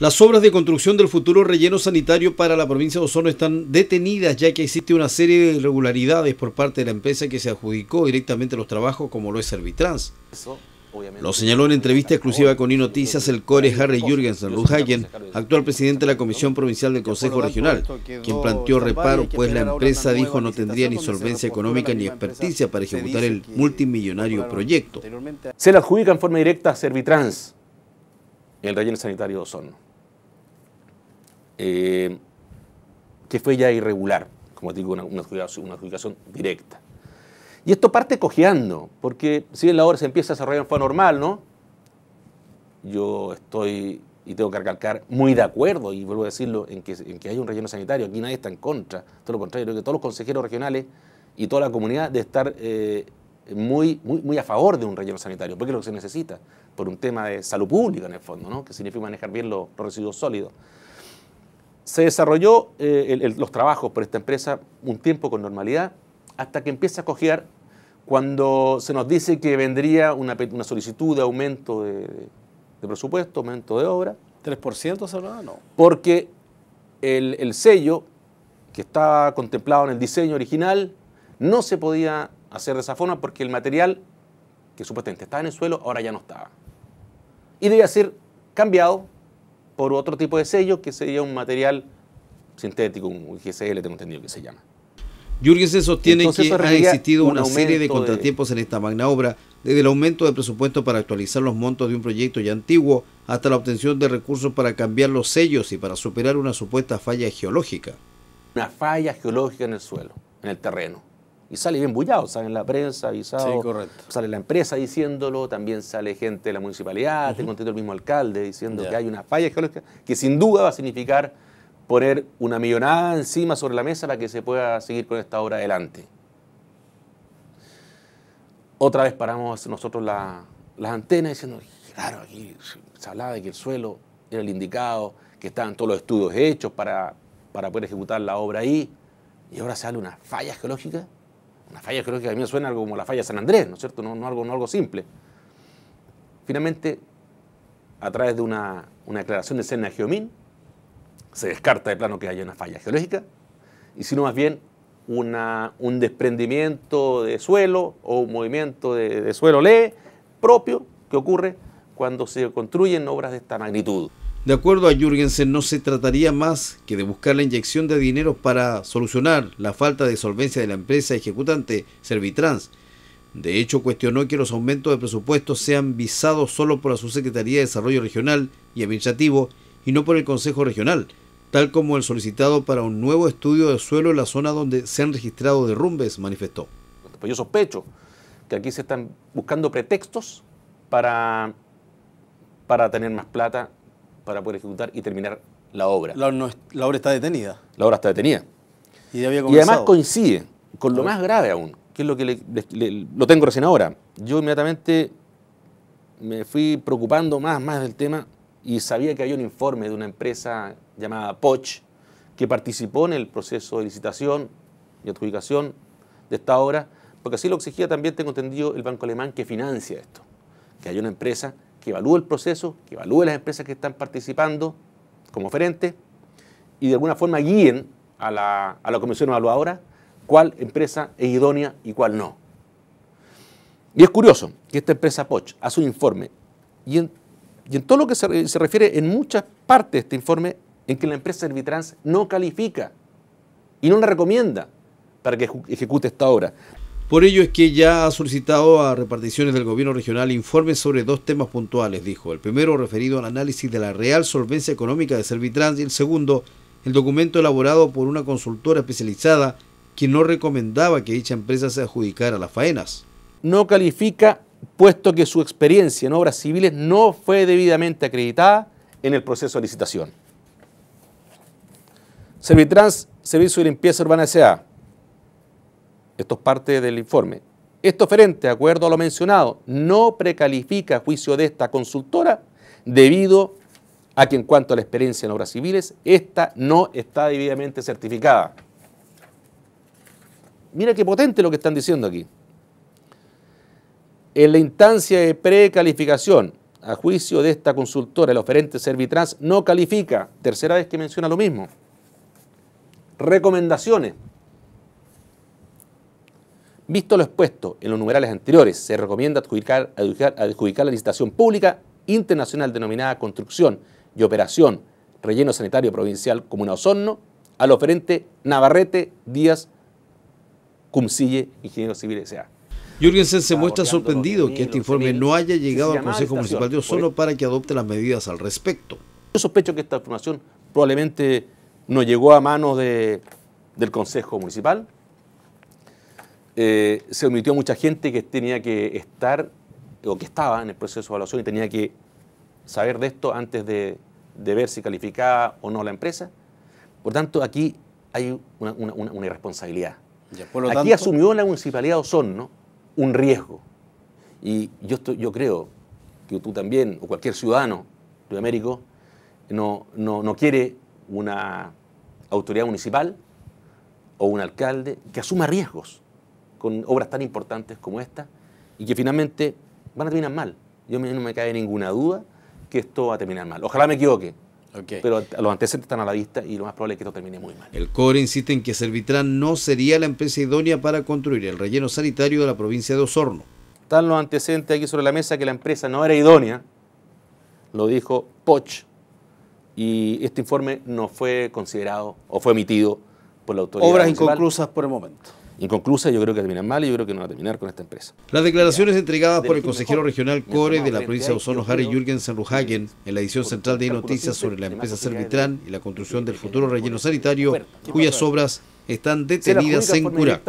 Las obras de construcción del futuro relleno sanitario para la provincia de Osorno están detenidas ya que existe una serie de irregularidades por parte de la empresa que se adjudicó directamente los trabajos como lo es Servitrans. Lo señaló en entrevista exclusiva con iNoticias el core Harry Jürgensen Rudhagen, actual presidente de la Comisión Provincial del Consejo Regional, quien planteó reparo pues la empresa dijo no tendría ni solvencia económica ni experticia para ejecutar el multimillonario proyecto. Se le adjudica en forma directa a Servitrans el relleno sanitario de Osorno eh, que fue ya irregular, como digo, una, adjudicación, directa. Y esto parte cojeando, porque si en la obra se empieza a desarrollar en forma normal, ¿no? Yo estoy, y tengo que recalcar, muy de acuerdo, y vuelvo a decirlo, en que, en que hay un relleno sanitario. Aquí nadie está en contra, todo lo contrario, creo que todos los consejeros regionales y toda la comunidad de estar eh, muy, muy, muy a favor de un relleno sanitario, porque es lo que se necesita, por un tema de salud pública en el fondo, ¿no? que significa manejar bien los residuos sólidos. Se desarrolló eh, los trabajos por esta empresa un tiempo con normalidad, hasta que empieza a cojear cuando se nos dice que vendría una, solicitud de aumento de, presupuesto, aumento de obra. ¿3% se hablaba? No. Porque el, el, sello que estaba contemplado en el diseño original no se podía hacer de esa forma porque el material que supuestamente estaba en el suelo ahora ya no estaba. Y debía ser cambiado por otro tipo de sello que sería un material sintético, un GCL, tengo entendido que se llama. Jürgensen sostiene que ha existido una serie de contratiempos en esta magna obra, desde el aumento de presupuesto para actualizar los montos de un proyecto ya antiguo hasta la obtención de recursos para cambiar los sellos y para superar una supuesta falla geológica. Una falla geológica en el suelo, en el terreno y sale bien bullado, sale en la prensa avisado, sale la empresa diciéndolo, también sale gente de la municipalidad, tengo entendido el mismo alcalde diciendo que hay una falla geológica que sin duda va a significar poner una millonada encima sobre la mesa para que se pueda seguir con esta obra adelante. Otra vez paramos nosotros las antenas diciendo, claro, aquí se hablaba de que el suelo era el indicado, que estaban todos los estudios hechos para, para poder ejecutar la obra ahí, y ahora sale una falla geológica una falla creo que a mí me suena algo como la falla San Andrés, ¿no es cierto? No, algo, no algo simple. Finalmente, a través de una, una declaración de Sena Geomín, se descarta de plano que haya una falla geológica, y sino más bien una, un desprendimiento de suelo o un movimiento de, de suelo lee propio que ocurre cuando se construyen obras de esta magnitud. De acuerdo a Jürgensen, no se trataría más que de buscar la inyección de dinero para solucionar la falta de solvencia de la empresa ejecutante Servitrans. De hecho, cuestionó que los aumentos de presupuesto sean visados solo por la Subsecretaría de Desarrollo Regional y Administrativo y no por el Consejo Regional, tal como el solicitado para un nuevo estudio de suelo en la zona donde se han registrado derrumbes, manifestó. Pues yo sospecho que aquí se están buscando pretextos para, para tener más plata para poder ejecutar y terminar la obra. La, obra está detenida. La obra está detenida. Y, además coincide con lo más grave aún, que es lo que lo tengo recién ahora. Yo inmediatamente me fui preocupando más, más del tema y sabía que había un informe de una empresa llamada Poch que participó en el proceso de licitación y adjudicación de esta obra, porque así lo exigía también, tengo entendido, el Banco Alemán que financia esto, que hay una empresa que evalúe el proceso, que evalúe las empresas que están participando como oferentes y de alguna forma guíen a la, a la comisión evaluadora cuál empresa es idónea y cuál no. Y es curioso que esta empresa Poch hace un informe y en, y en todo lo que se, se, refiere en muchas partes de este informe en que la empresa Servitrans no califica y no la recomienda para que ejecute esta obra. Por ello es que ya ha solicitado a reparticiones del gobierno regional informes sobre dos temas puntuales, dijo. El primero referido al análisis de la real solvencia económica de Servitrans y el segundo, el documento elaborado por una consultora especializada que no recomendaba que dicha empresa se adjudicara las faenas. No califica puesto que su experiencia en obras civiles no fue debidamente acreditada en el proceso de licitación. Servitrans, Servicio de Limpieza Urbana S.A., esto es parte del informe. Esto oferente, de acuerdo a lo mencionado, no precalifica a juicio de esta consultora debido a que en cuanto a la experiencia en obras civiles, esta no está debidamente certificada. Mira qué potente lo que están diciendo aquí. En la instancia de precalificación a juicio de esta consultora, el oferente Servitrans no califica. Tercera vez que menciona lo mismo. Recomendaciones. Visto lo expuesto en los numerales anteriores, se recomienda adjudicar, adjudicar, la licitación pública internacional denominada Construcción y Operación Relleno Sanitario Provincial Comuna Osorno al oferente Navarrete Díaz Cumcille, Ingeniero Civil S.A. Jürgensen se muestra sorprendido que este informe no haya llegado al Consejo Municipal de Osorno para que adopte las medidas al respecto. Yo sospecho que esta información probablemente no llegó a manos del Consejo Municipal. Eh, se omitió mucha gente que tenía que estar o que estaba en el proceso de evaluación y tenía que saber de esto antes de, ver si calificaba o no la empresa. Por tanto, aquí hay una, irresponsabilidad. aquí asumió la Municipalidad de Osorno un riesgo. Y yo, yo creo que tú también, o cualquier ciudadano de América, no, no, quiere una autoridad municipal o un alcalde que asuma riesgos con obras tan importantes como esta y que finalmente van a terminar mal. Yo no me cae ninguna duda que esto va a terminar mal. Ojalá me equivoque, pero los antecedentes están a la vista y lo más probable es que esto termine muy mal. El CORE insiste en que Servitran no sería la empresa idónea para construir el relleno sanitario de la provincia de Osorno. Están los antecedentes aquí sobre la mesa que la empresa no era idónea, lo dijo Poch, y este informe no fue considerado o fue emitido por la autoridad. Obras inconclusas por el momento inconclusa, yo creo que terminan mal y yo creo que no va a terminar con esta empresa. Las declaraciones entregadas por el consejero regional CORE de la provincia de Osorno, Harry Jürgensen Ruhagen, en la edición central de Noticias sobre la empresa Servitran y la construcción del futuro relleno sanitario, cuyas obras están detenidas en Cura.